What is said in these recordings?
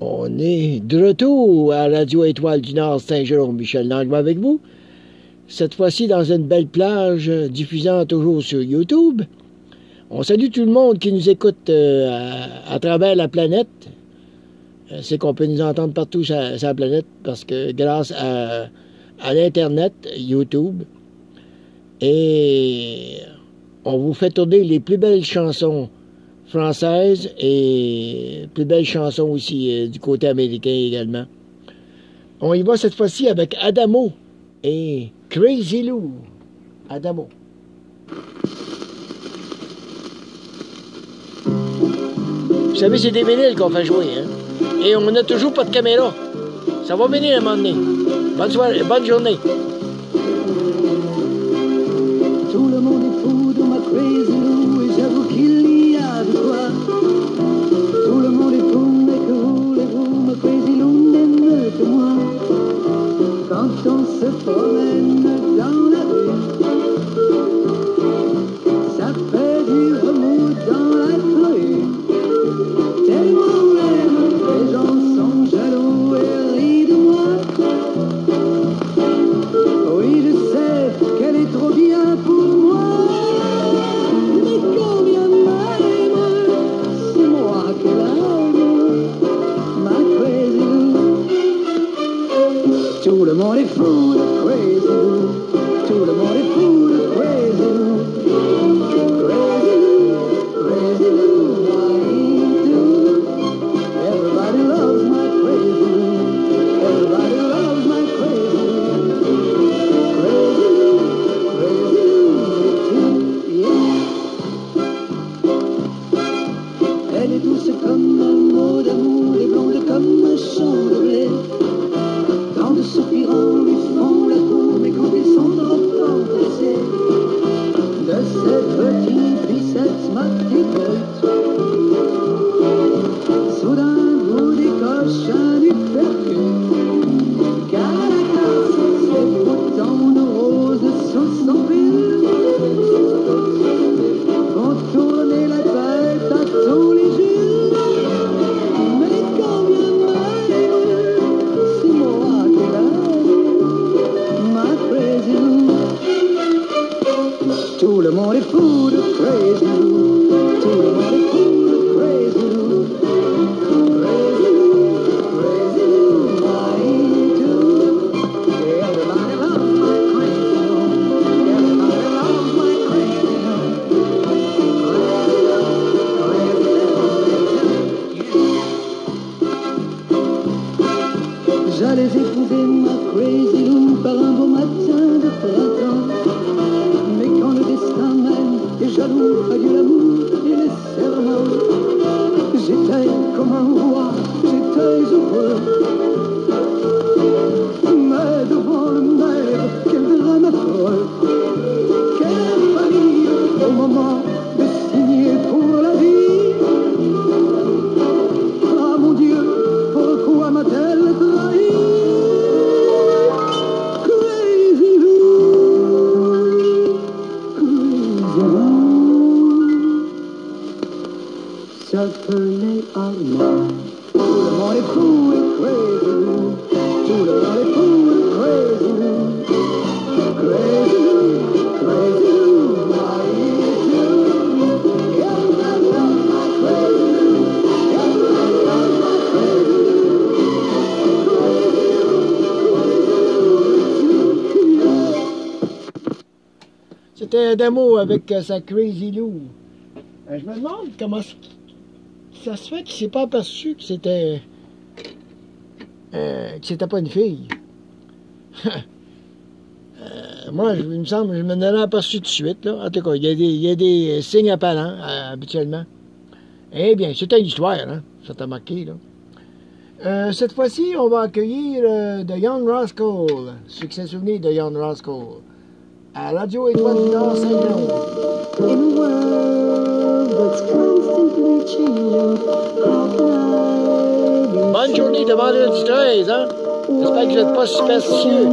On est de retour à Radio Étoile du Nord Saint-Jérôme. Michel Langlois avec vous. Cette fois-ci dans une belle plage diffusant toujours sur YouTube. On salue tout le monde qui nous écoute euh, à, travers la planète. Euh, c'est qu'on peut nous entendre partout sur, la planète parce que grâce à, à l'Internet, YouTube, et on vous fait tourner les plus belles chansons française et plus belle chanson aussi euh, du côté américain également. On y va cette fois-ci avec Adamo et Crazy Lou. Adamo. Vous savez, c'est des vinyles qu'on fait jouer, hein? Et on n'a toujours pas de caméra. Ça va venir à un moment donné. Bonne soirée, bonne journée. Dans la rue, ça fait du remous dans la rue. Tellement les gens sont jaloux et rient de moi. Oui, je sais qu'elle est trop bien pour moi. Mais combien mal et mal, c'est moi qu'elle aime. Ma présence. tout le monde est fou. All the morning food of crazy. To crazy. Crazy, crazy, Everybody loves my crazy. Everybody loves my crazy. Crazy, crazy, J'allais écouter Shadow again. Dans la d'amour avec sa Crazy Lou. Euh, je me demande comment ça se fait qu'il s'est pas aperçu que c'était euh, que c'était pas une fille. moi, je, il me semble, je me l'ai aperçu tout de suite. Là. En tout cas, il y a des, des signes apparents habituellement. Eh bien, c'était une histoire, hein? ça t'a marqué. Là. cette fois-ci, on va accueillir The Young Rascal. Succès souvenir de Young Rascal à Radio Étoile du Saint-Jean. Bonne journée de vendredi 13, hein? J'espère que vous n'êtes pas superstitieux.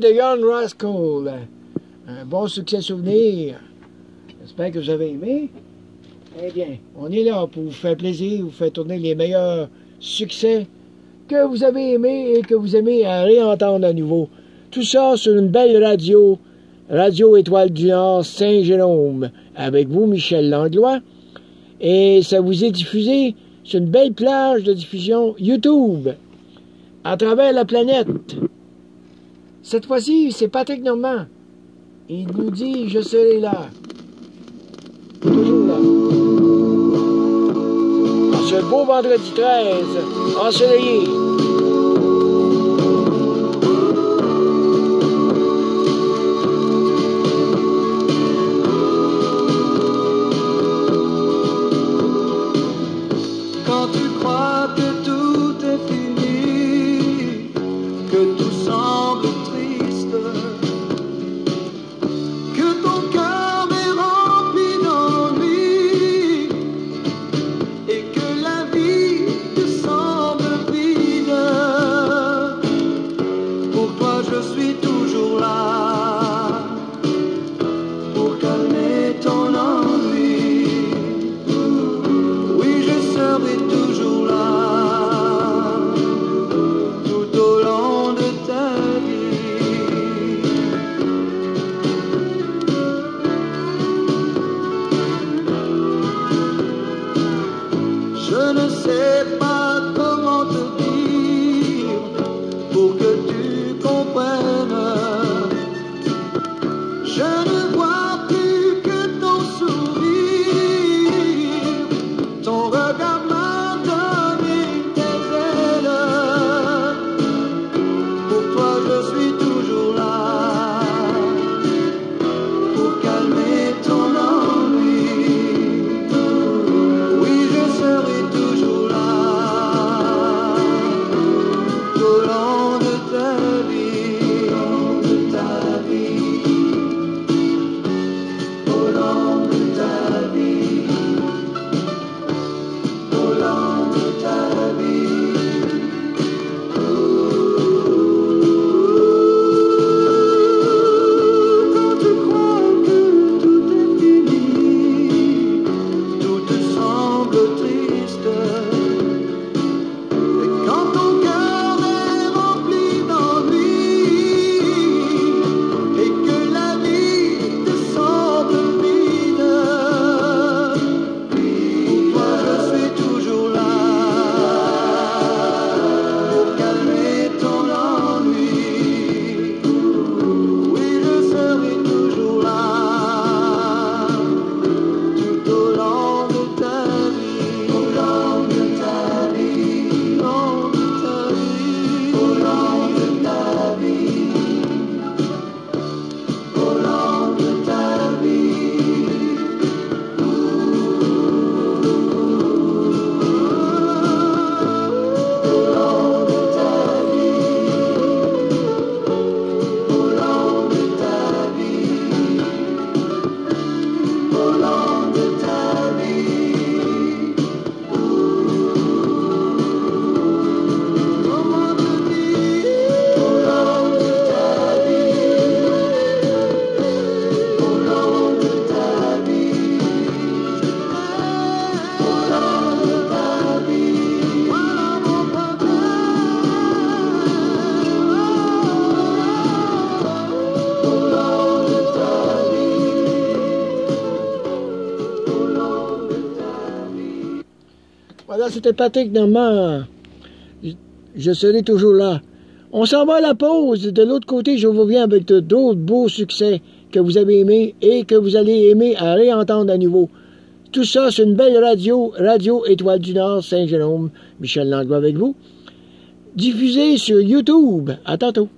The Young Rascal. Un bon succès souvenir. J'espère que vous avez aimé. Eh bien, on est là pour vous faire plaisir, vous faire tourner les meilleurs succès que vous avez aimés et que vous aimez à réentendre à nouveau. Tout ça sur une belle radio, Radio Étoile du Nord Saint-Jérôme, avec vous, Michel Langlois. Et ça vous est diffusé sur une belle plage de diffusion YouTube à travers la planète. Cette fois-ci, c'est Patrick Normand. Il nous dit Je serai là. Toujours là. Ce beau vendredi 13, ensoleillé. C'était Patrick Normand. Je serai toujours là. On s'en va à la pause. De l'autre côté, je vous viens avec d'autres beaux succès que vous avez aimés et que vous allez aimer à réentendre à nouveau. Tout ça, c'est une belle radio, Radio Étoile du Nord, Saint-Jérôme. Michel Langlois avec vous. Diffusé sur YouTube. À tantôt.